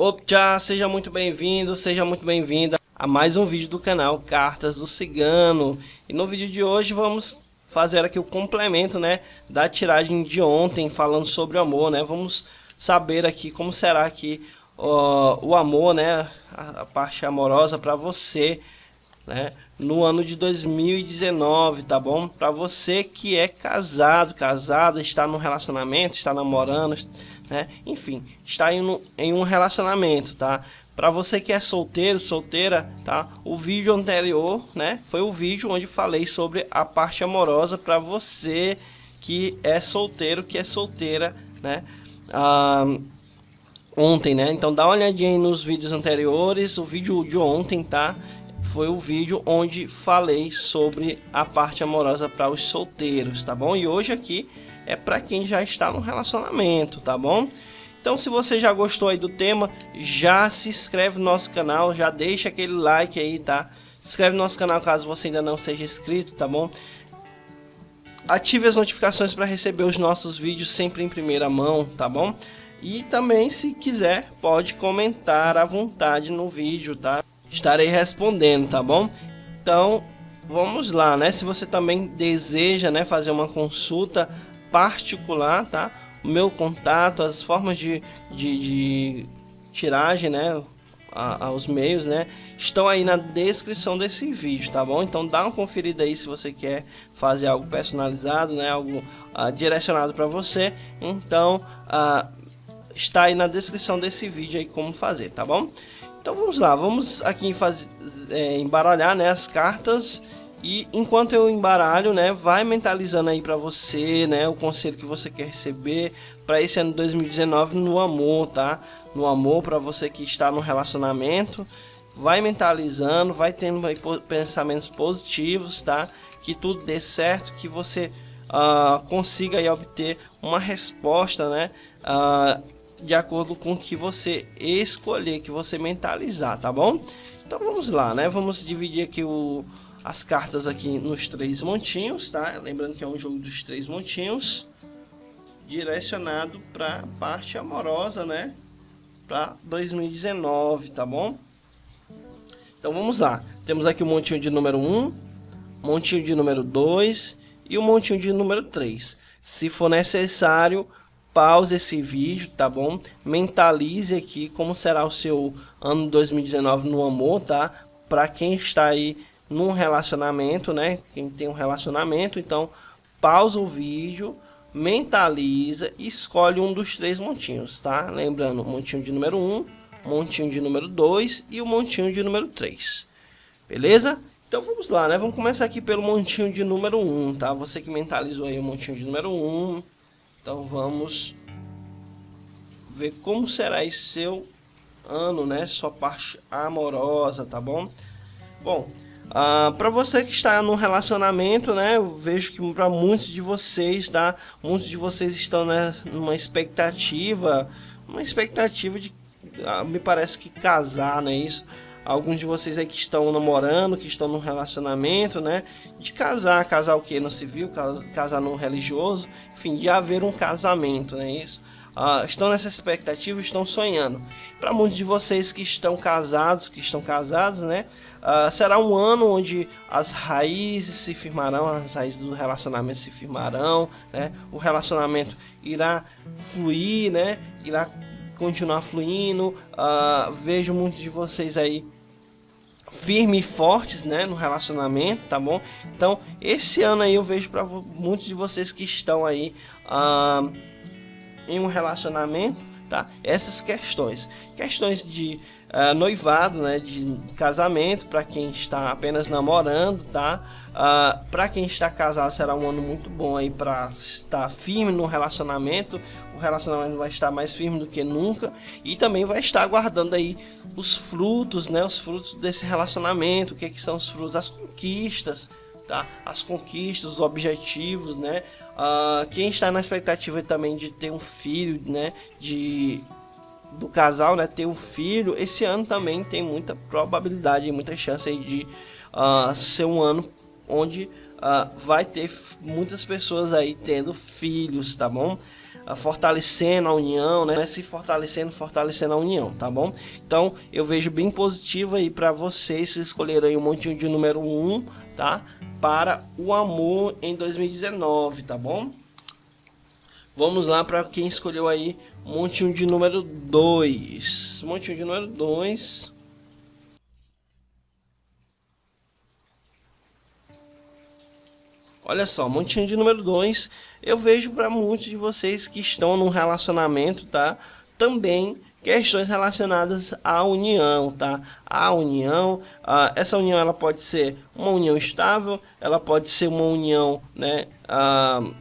Opa, seja muito bem-vindo, seja muito bem-vinda a mais um vídeo do canal Cartas do Cigano. E no vídeo de hoje vamos fazer aqui o complemento, né, da tiragem de ontem falando sobre o amor, né? Vamos saber aqui como será ó, o amor, né, a, a parte amorosa para você, né, no ano de 2019, tá bom? Para você que é casado, casada, está no relacionamento, está namorando, né? Enfim, está em um, em um relacionamento, tá? Para você que é solteiro, solteira, tá? O vídeo anterior, né, foi o vídeo onde falei sobre a parte amorosa para você que é solteiro, que é solteira, né? Ah, ontem, né? Então dá uma olhadinha aí nos vídeos anteriores, o vídeo de ontem, tá? Foi o vídeo onde falei sobre a parte amorosa para os solteiros, tá bom? E hoje aqui é para quem já está no relacionamento, tá bom? Então, se você já gostou aí do tema, já se inscreve no nosso canal, já deixa aquele like aí, tá? Se inscreve no nosso canal caso você ainda não seja inscrito, tá bom? Ative as notificações para receber os nossos vídeos sempre em primeira mão, tá bom? E também, se quiser, pode comentar à vontade no vídeo, tá? Estarei respondendo, tá bom? Então, vamos lá, né? Se você também deseja, né, fazer uma consulta particular, tá? O meu contato, as formas de, de, de tiragem, né? aos meios, né? Estão aí na descrição desse vídeo, tá bom? Então dá uma conferida aí se você quer fazer algo personalizado, né? Algo uh, direcionado para você. Então uh, está aí na descrição desse vídeo aí como fazer, tá bom? Então vamos lá, vamos aqui fazer, é, embaralhar né, as cartas e enquanto eu embaralho, né, vai mentalizando aí para você, né, o conselho que você quer receber para esse ano 2019 no amor, tá? No amor para você que está no relacionamento, vai mentalizando, vai tendo aí, pensamentos positivos, tá? Que tudo dê certo, que você uh, consiga aí obter uma resposta, né? Uh, de acordo com o que você escolher, que você mentalizar, tá bom? Então vamos lá, né? Vamos dividir aqui o as cartas aqui nos três montinhos, tá? Lembrando que é um jogo dos três montinhos, direcionado para parte amorosa, né? Para 2019, tá bom? Então vamos lá. Temos aqui o montinho de número 1, montinho de número 2 e o montinho de número 3. Se for necessário, pause esse vídeo, tá bom? Mentalize aqui como será o seu ano 2019 no amor, tá? Para quem está aí num relacionamento, né? Quem tem um relacionamento, então pausa o vídeo, mentaliza e escolhe um dos três montinhos, tá? Lembrando, montinho de número 1, montinho de número 2 e o montinho de número 3. Beleza? Então vamos lá, né? Vamos começar aqui pelo montinho de número 1, tá? Você que mentalizou aí o montinho de número 1. Então vamos ver como será esse seu ano, né? Sua parte amorosa, tá bom? Bom, Uh, para você que está no relacionamento, né, eu vejo que para muitos de vocês, tá, muitos de vocês estão né, numa expectativa, uma expectativa de, uh, me parece que casar, né, isso. Alguns de vocês aí que estão namorando, que estão no relacionamento, né, de casar, casar o que no civil, casar no religioso, enfim, de haver um casamento, né, isso uh, estão nessa expectativa, estão sonhando. Para muitos de vocês que estão casados, que estão casados, né? Uh, será um ano onde as raízes se firmarão, as raízes do relacionamento se firmarão, né? O relacionamento irá fluir, né? Irá continuar fluindo. Uh, vejo muitos de vocês aí firmes e fortes, né, no relacionamento, tá bom? Então, esse ano aí eu vejo para muitos de vocês que estão aí uh, em um relacionamento, tá? Essas questões, questões de uh, noivado, né, de casamento para quem está apenas namorando, tá? Uh, ah, para quem está casado será um ano muito bom aí para estar firme no relacionamento. O relacionamento vai estar mais firme do que nunca e também vai estar aguardando aí os frutos, né? Os frutos desse relacionamento. O que, é que são os frutos? As conquistas tá? As conquistas, os objetivos, né? Uh, quem está na expectativa também de ter um filho, né? De do casal, né, ter um filho, esse ano também tem muita probabilidade, muita chance de uh, ser um ano onde uh, vai ter muitas pessoas aí tendo filhos, tá bom? Fortalecendo a união, né? Se fortalecendo, fortalecendo a união, tá bom? Então eu vejo bem positivo aí para vocês escolherem um montinho de número 1, tá? Para o amor em 2019, tá bom? Vamos lá para quem escolheu aí um montinho de número 2. Montinho de número 2. Olha só, montinho de número 2, eu vejo para muitos de vocês que estão num relacionamento, tá? Também questões relacionadas à união, tá? A união, uh, essa união ela pode ser uma união estável, ela pode ser uma união, né? Uh,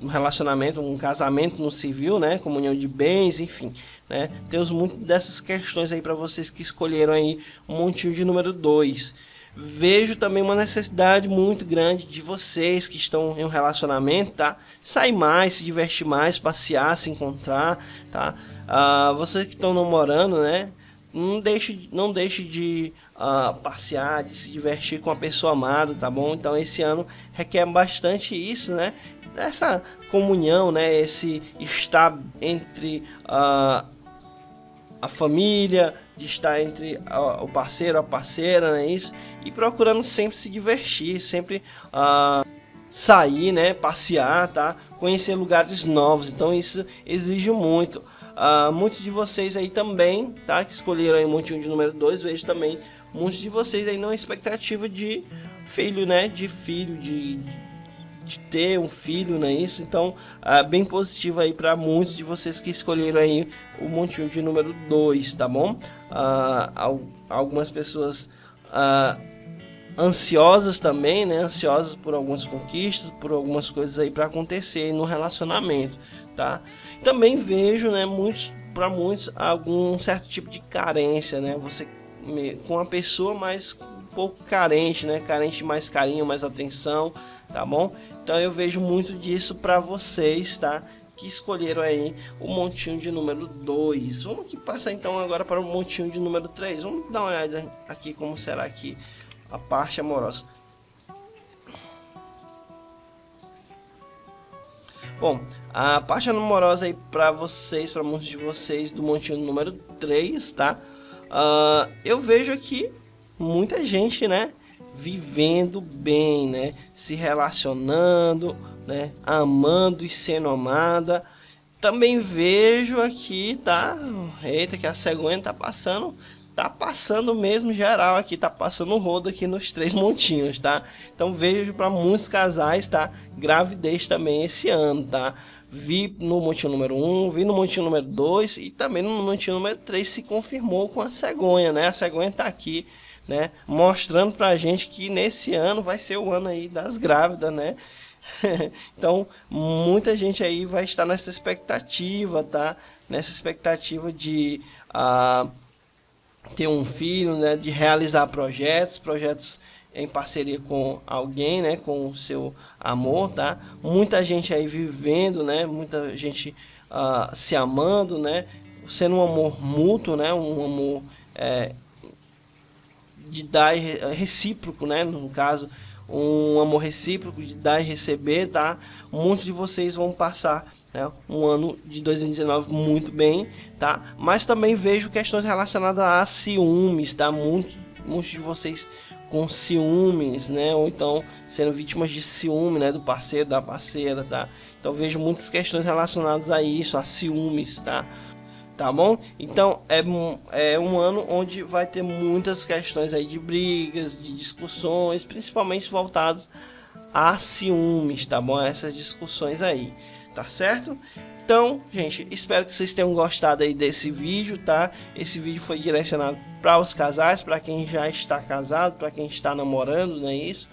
um relacionamento, um casamento no civil, né? Comunhão de bens, enfim, né? Temos muito dessas questões aí para vocês que escolheram aí um montinho de número 2 vejo também uma necessidade muito grande de vocês que estão em um relacionamento, tá? Sair mais, se divertir mais, passear, se encontrar, tá? Uh, vocês que estão namorando, né? Não deixe, não deixe de uh, passear, de se divertir com a pessoa amada, tá bom? Então esse ano requer bastante isso, né? Essa comunhão, né? Esse estar entre uh, a família, de estar entre o parceiro, a parceira, né? Isso, e procurando sempre se divertir, sempre uh, sair, né? Passear, tá? Conhecer lugares novos. Então isso exige muito. Uh, muitos de vocês aí também, tá? Que escolheram aí o montinho de número 2, vejo também muitos de vocês aí não expectativa de filho, né? De filho, de de ter um filho, não é isso? Então, é bem positivo aí para muitos de vocês que escolheram aí o montinho de número 2, tá bom? Uh, algumas pessoas uh, ansiosas também, né? Ansiosas por algumas conquistas, por algumas coisas aí para acontecer no relacionamento, tá? Também vejo, né, muitos para muitos algum certo tipo de carência, né? Você com uma pessoa mais pouco carente, né? Carente de mais carinho, mais atenção, tá bom? Então eu vejo muito disso para vocês, tá? Que escolheram aí o montinho de número 2. Vamos aqui passar então agora para o montinho de número 3. Vamos dar uma olhada aqui como será aqui a parte amorosa. Bom, a parte amorosa aí para vocês, para muitos de vocês do montinho número 3, tá? Uh, eu vejo aqui muita gente, né? Vivendo bem, né? Se relacionando, né? Amando e sendo amada. Também vejo aqui, tá? Eita, que a cegonha tá passando tá passando mesmo geral aqui, tá passando rodo aqui nos três montinhos, tá? Então vejo para muitos casais, tá? Gravidez também esse ano, tá? Vi no montinho número 1, um, vi no montinho número 2 e também no montinho número 3 se confirmou com a cegonha, né? A cegonha tá aqui né? Mostrando pra gente que nesse ano vai ser o ano aí das grávidas, né? então, muita gente aí vai estar nessa expectativa, tá? Nessa expectativa de uh, ter um filho, né? De realizar projetos, projetos em parceria com alguém, né? Com o seu amor, tá? Muita gente aí vivendo, né? Muita gente uh, se amando, né? Sendo um amor mútuo, né? Um amor é, de dar recíproco, né? No caso, um amor recíproco de dar e receber, tá? Muitos de vocês vão passar né, um ano de 2019 muito bem, tá? Mas também vejo questões relacionadas a ciúmes, tá? Muitos, muitos de vocês com ciúmes, né? Ou então sendo vítimas de ciúme, né? Do parceiro, da parceira, tá? Então vejo muitas questões relacionadas a isso, a ciúmes, tá? Tá bom? Então é, é um ano onde vai ter muitas questões aí de brigas, de discussões, principalmente voltados a ciúmes, tá bom? Essas discussões aí, tá certo? Então, gente, espero que vocês tenham gostado aí desse vídeo, tá? Esse vídeo foi direcionado para os casais, para quem já está casado, para quem está namorando, não é isso?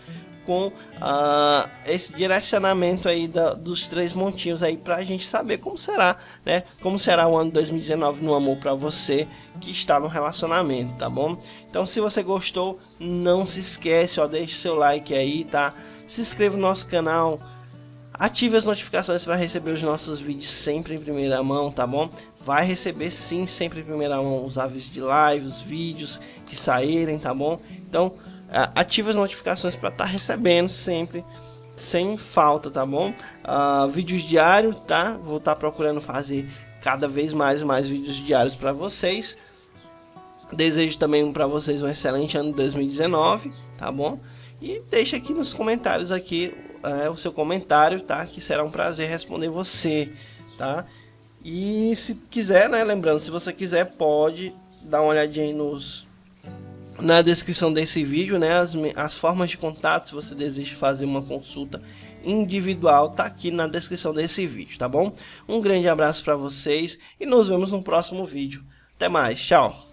Com uh, esse direcionamento aí da, dos três montinhos aí para a gente saber como será, né? Como será o ano 2019 no amor para você que está no relacionamento, tá bom? Então, se você gostou, não se esquece, ó, deixe seu like aí, tá? Se inscreva no nosso canal, ative as notificações para receber os nossos vídeos sempre em primeira mão, tá bom? Vai receber sim sempre em primeira mão os avisos de live, os vídeos que saírem, tá bom? Então, ative as notificações para estar tá recebendo sempre sem falta, tá bom? Uh, vídeos diários, tá? Vou estar tá procurando fazer cada vez mais mais vídeos diários para vocês. Desejo também para vocês um excelente ano 2019, tá bom? E deixa aqui nos comentários aqui é, o seu comentário, tá? Que será um prazer responder você, tá? E se quiser, né? Lembrando, se você quiser, pode dar uma olhadinha nos na descrição desse vídeo, né? As, as formas de contato, se você deseja fazer uma consulta individual, tá aqui na descrição desse vídeo, tá bom? Um grande abraço para vocês e nos vemos no próximo vídeo. Até mais, tchau!